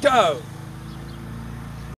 Go!